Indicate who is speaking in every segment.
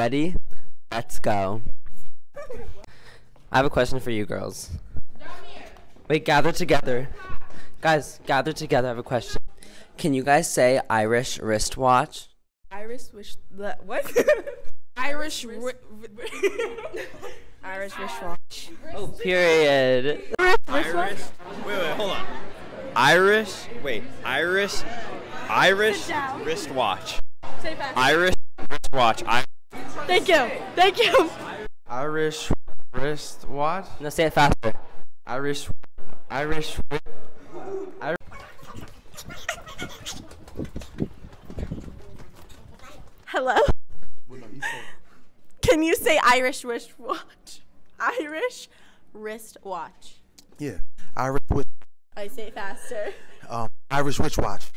Speaker 1: Ready? Let's go. I have a question for you girls. Wait, gather together. Guys, gather together. I have a question. Can you guys say Irish wristwatch?
Speaker 2: Irish wish what? Irish ri- Irish wristwatch.
Speaker 1: Oh, period.
Speaker 3: Irish. Wait, wait, hold on. Irish. Wait, Irish. Irish wristwatch. Irish wristwatch. I.
Speaker 2: Thank you. Thank you.
Speaker 4: Irish wristwatch.
Speaker 1: No, say it faster.
Speaker 4: Irish. Irish. Irish.
Speaker 2: Hello. Can you say Irish wrist watch? Irish wrist watch.
Speaker 5: Yeah, Irish with
Speaker 2: I say it faster.
Speaker 5: um Irish wrist watch.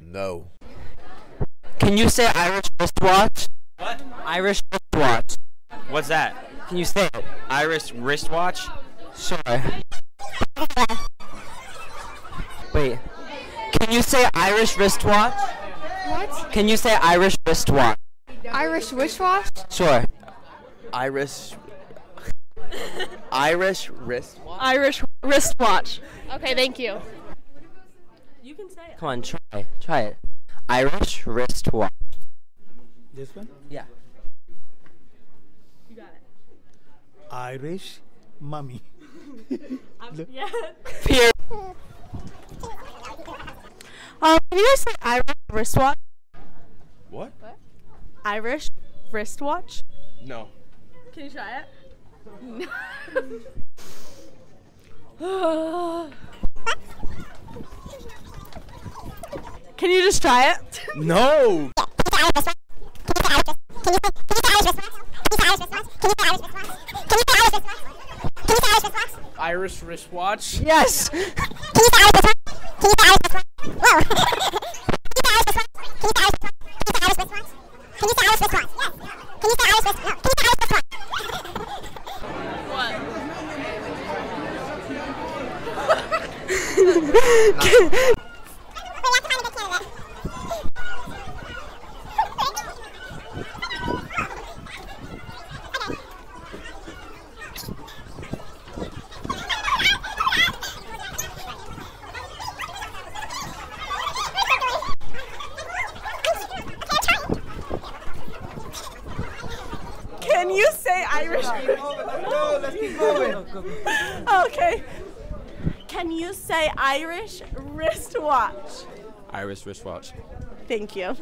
Speaker 4: No.
Speaker 1: Can you say Irish wristwatch?
Speaker 3: What?
Speaker 1: Irish wristwatch.
Speaker 3: What's that?
Speaker 1: Can you say it?
Speaker 3: Irish wristwatch.
Speaker 1: Sure. Wait. Can you say Irish wristwatch?
Speaker 6: What?
Speaker 1: Can you say Irish wristwatch?
Speaker 6: Irish wristwatch?
Speaker 1: Sure.
Speaker 4: Irish. Irish wristwatch.
Speaker 6: Irish wristwatch. Okay, thank you.
Speaker 2: You can say it.
Speaker 1: Come on, try. Try it. Irish wristwatch.
Speaker 7: This one?
Speaker 1: Yeah.
Speaker 2: You got it.
Speaker 7: Irish mummy.
Speaker 2: Um, yeah.
Speaker 1: Period.
Speaker 2: Um, can you guys say Irish wristwatch?
Speaker 4: What?
Speaker 2: Irish wristwatch?
Speaker 4: No.
Speaker 2: Can you try it? Can you just try it?
Speaker 4: No.
Speaker 7: Irish wristwatch.
Speaker 1: Yes.
Speaker 2: Can you say Irish? Okay. Can you say Irish wristwatch?
Speaker 3: Irish wristwatch.
Speaker 2: Thank you.